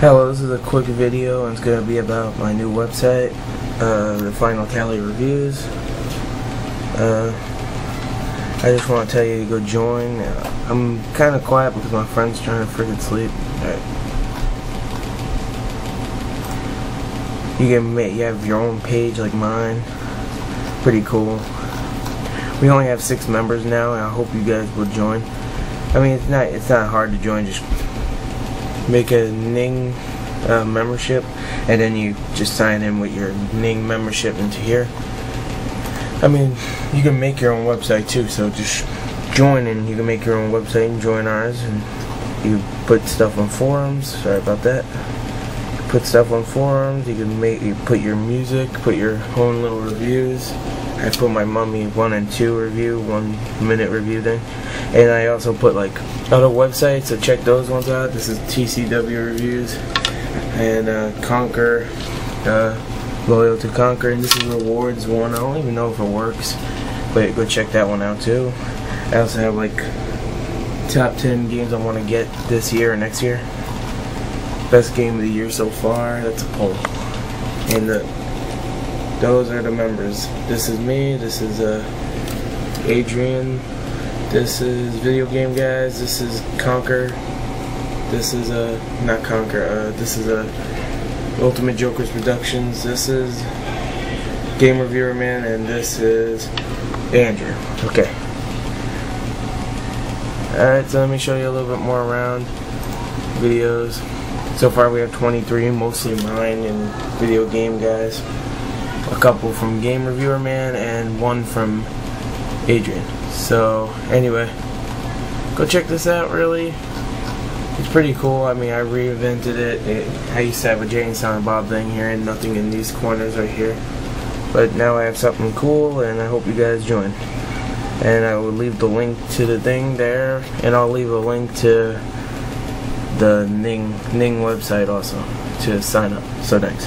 Hello, this is a quick video and it's going to be about my new website, uh, the Final Tally Reviews. Uh, I just want to tell you to go join. I'm kind of quiet because my friend's trying to freaking sleep. Alright. You can make, you have your own page like mine. Pretty cool. We only have six members now and I hope you guys will join. I mean, it's not, it's not hard to join, just make a Ning uh, membership and then you just sign in with your Ning membership into here. I mean, you can make your own website too, so just join and you can make your own website and join ours and you put stuff on forums. Sorry about that. Put stuff on forums. You can make you put your music, put your own little reviews. I put my mummy one and two review, one minute review thing, and I also put like other websites. So check those ones out. This is TCW reviews and uh, Conquer. Uh, Loyal to Conquer, and this is rewards one. I don't even know if it works, but go check that one out too. I also have like top 10 games I want to get this year or next year. Best game of the year so far. That's a poll. And the, those are the members. This is me. This is uh, Adrian. This is Video Game Guys. This is Conquer. This is a uh, not Conquer. Uh, this is a Ultimate Jokers Productions. This is Game Reviewer Man, and this is Andrew. Okay. Alright, so let me show you a little bit more around videos. So far we have 23, mostly mine and video game guys. A couple from Game Reviewer Man and one from Adrian. So anyway, go check this out really. It's pretty cool. I mean, I reinvented it. it I used to have a Jay and Silent Bob thing here and nothing in these corners right here. But now I have something cool and I hope you guys join and I will leave the link to the thing there and I'll leave a link to the Ning Ning website also to sign up. So thanks.